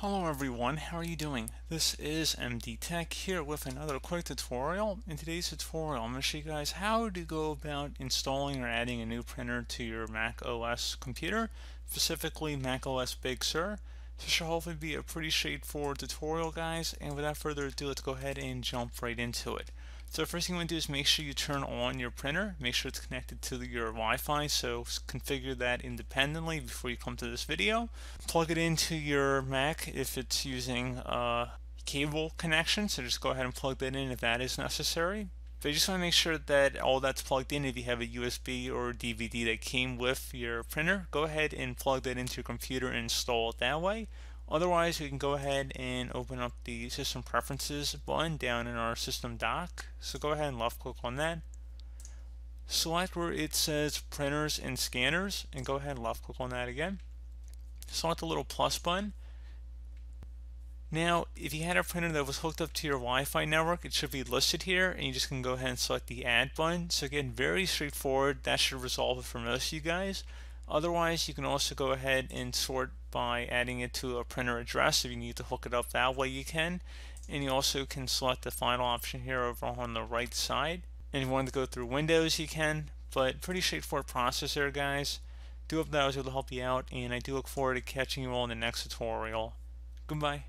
Hello everyone, how are you doing? This is MD Tech here with another quick tutorial. In today's tutorial, I'm going to show you guys how to go about installing or adding a new printer to your Mac OS computer, specifically Mac OS Big Sur. This should hopefully be a pretty straightforward tutorial guys, and without further ado, let's go ahead and jump right into it. So first thing you want to do is make sure you turn on your printer. Make sure it's connected to your Wi-Fi, so configure that independently before you come to this video. Plug it into your Mac if it's using a cable connection, so just go ahead and plug that in if that is necessary. But you just want to make sure that all that's plugged in. If you have a USB or DVD that came with your printer, go ahead and plug that into your computer and install it that way. Otherwise, we can go ahead and open up the System Preferences button down in our System Dock. So go ahead and left click on that. Select where it says Printers and Scanners and go ahead and left click on that again. Select the little plus button. Now, if you had a printer that was hooked up to your Wi-Fi network, it should be listed here, and you just can go ahead and select the Add button. So again, very straightforward. That should resolve it for most of you guys. Otherwise, you can also go ahead and sort by adding it to a printer address. If you need to hook it up that way, you can. And you also can select the final option here over on the right side. And if you want to go through Windows, you can. But pretty straightforward process there, guys. Do hope that I was able to help you out, and I do look forward to catching you all in the next tutorial. Goodbye.